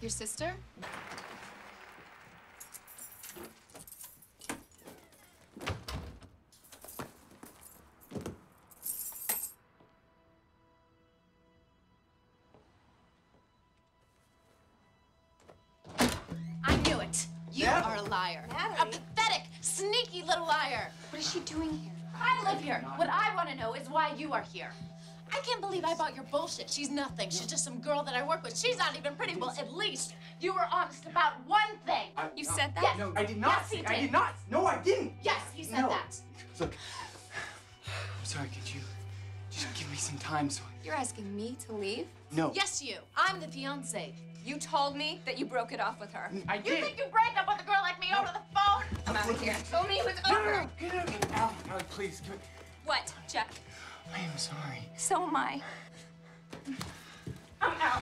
Your sister? I knew it. You Yeah? are a liar. A pathetic, sneaky little liar. What is she doing here? I live here. What I want to know is why you are here. I can't believe I bought your bullshit. She's nothing. She's just some girl that I work with. She's not even pretty. Well, at least you were honest about one thing. I- You no, said that? Yes. No, I did not. Yes, he I did. did not. No, I didn't. Yes, he said No. that. Look, I'm sorry. Could you just give me some time so? I... You're asking me to leave? No. Yes, you. I'm the fiance. You told me that you broke it off with her. I You did. think you break up with a girl like me over the phone? I'm out of here. Tell me it was No, over. no, no, get out, get out. Alec, please. Give me... What, Jack? I am sorry. So am I.